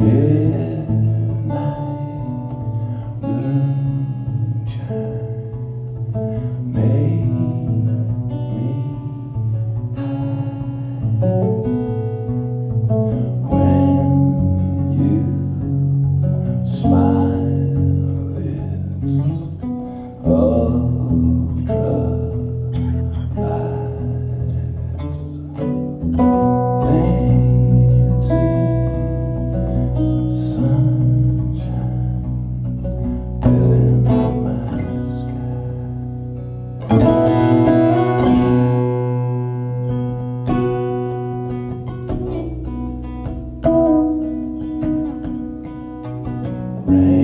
Yeah. rain.